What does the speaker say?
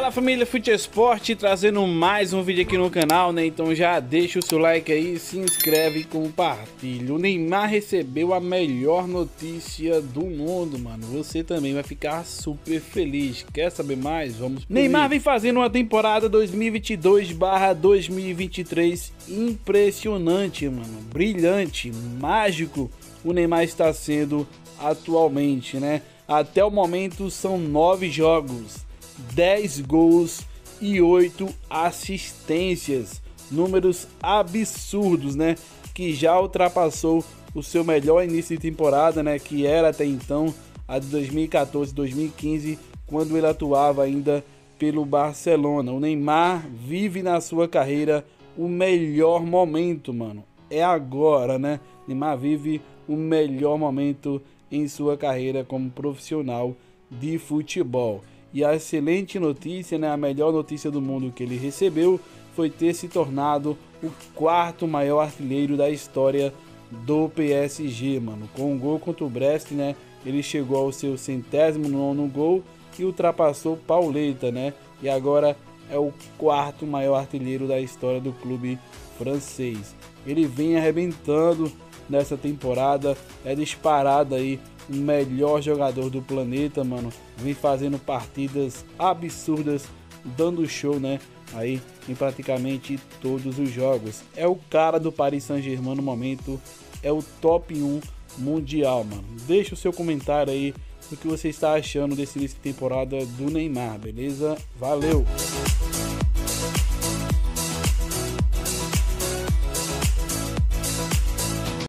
Fala família Fute Esporte, trazendo mais um vídeo aqui no canal, né? Então já deixa o seu like aí, se inscreve e compartilha. O Neymar recebeu a melhor notícia do mundo, mano. Você também vai ficar super feliz. Quer saber mais? Vamos pro Neymar vem fazendo uma temporada 2022/2023 impressionante, mano. Brilhante, mágico. O Neymar está sendo atualmente, né? Até o momento são nove jogos 10 gols e 8 assistências. Números absurdos, né? Que já ultrapassou o seu melhor início de temporada, né? Que era até então a de 2014-2015, quando ele atuava ainda pelo Barcelona. O Neymar vive na sua carreira o melhor momento, mano. É agora, né? Neymar vive o melhor momento em sua carreira como profissional de futebol. E a excelente notícia, né, a melhor notícia do mundo que ele recebeu foi ter se tornado o quarto maior artilheiro da história do PSG, mano. Com um gol contra o Brest, né, ele chegou ao seu centésimo nono gol e ultrapassou Pauleta, né? E agora é o quarto maior artilheiro da história do clube francês. Ele vem arrebentando nessa temporada, é disparado aí melhor jogador do planeta, mano. Vem fazendo partidas absurdas, dando show, né? Aí em praticamente todos os jogos. É o cara do Paris Saint-Germain no momento, é o top 1 mundial, mano. Deixa o seu comentário aí o que você está achando desse início de temporada do Neymar, beleza? Valeu!